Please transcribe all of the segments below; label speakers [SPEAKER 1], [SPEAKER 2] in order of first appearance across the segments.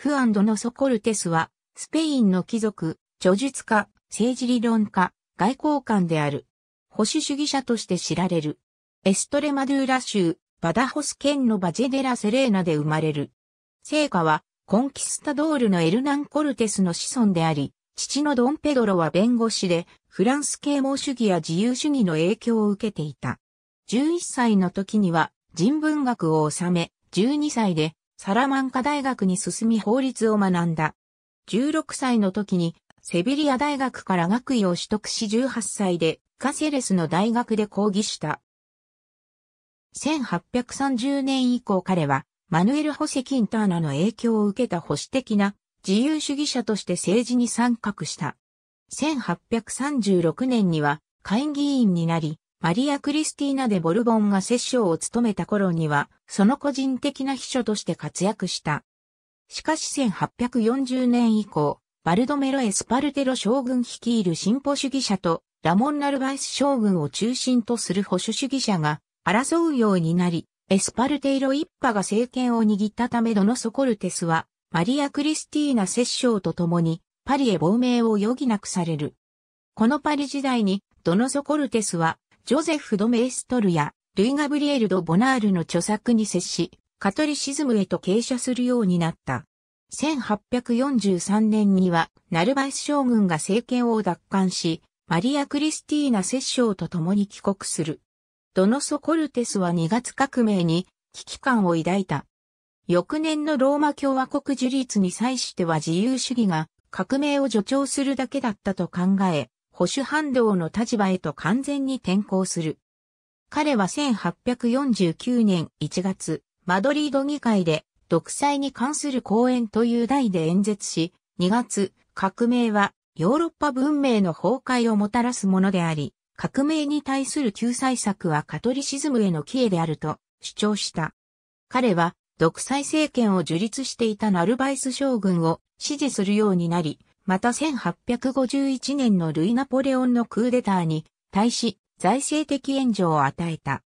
[SPEAKER 1] フアンドノソコルテスは、スペインの貴族、著述家、政治理論家、外交官である。保守主義者として知られる。エストレマドゥーラ州、バダホス県のバジェデラ・セレーナで生まれる。聖家は、コンキスタドールのエルナン・コルテスの子孫であり、父のドン・ペドロは弁護士で、フランス啓蒙主義や自由主義の影響を受けていた。11歳の時には人文学を収め、12歳でサラマンカ大学に進み法律を学んだ。16歳の時にセビリア大学から学位を取得し18歳でカセレスの大学で講義した。1830年以降彼はマヌエル・ホセ・キンターナの影響を受けた保守的な自由主義者として政治に参画した。1836年には会議員になり、マリア・クリスティーナ・でボルボンが摂政を務めた頃には、その個人的な秘書として活躍した。しかし1840年以降、バルドメロ・エスパルテロ将軍率いる進歩主義者とラモン・ナルバイス将軍を中心とする保守主義者が争うようになり、エスパルテイロ一派が政権を握ったためドノソコルテスはマリア・クリスティーナ摂政と共にパリへ亡命を余儀なくされる。このパリ時代にドノソコルテスはジョゼフ・ド・メイストルやルイ・ガブリエル・ド・ボナールの著作に接し、カトリシズムへと傾斜するようになった。1843年にはナルバイス将軍が政権を奪還し、マリア・クリスティーナ摂政と共に帰国する。ドノソコルテスは2月革命に危機感を抱いた。翌年のローマ共和国樹立に際しては自由主義が革命を助長するだけだったと考え、保守反動の立場へと完全に転向する。彼は1849年1月、マドリード議会で独裁に関する講演という題で演説し、2月、革命はヨーロッパ文明の崩壊をもたらすものであり、革命に対する救済策はカトリシズムへの帰依であると主張した。彼は独裁政権を樹立していたナルバイス将軍を支持するようになり、また1851年のルイ・ナポレオンのクーデターに対し財政的援助を与えた。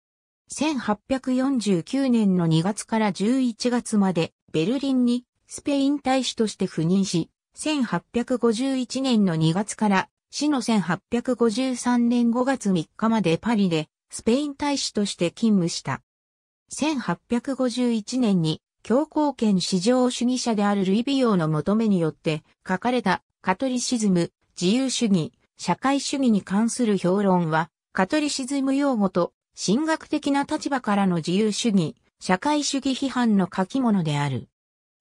[SPEAKER 1] 1849年の2月から11月までベルリンにスペイン大使として赴任し、1851年の2月から死の1853年5月3日までパリでスペイン大使として勤務した。1851年に強行権至上主義者であるルイ・ビオの求めによって書かれたカトリシズム、自由主義、社会主義に関する評論はカトリシズム用語と神学的な立場からの自由主義、社会主義批判の書き物である。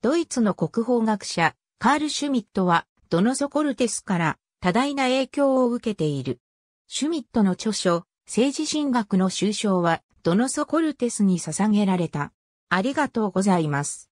[SPEAKER 1] ドイツの国法学者、カール・シュミットは、ドノソコルテスから多大な影響を受けている。シュミットの著書、政治神学の終章は、ドノソコルテスに捧げられた。ありがとうございます。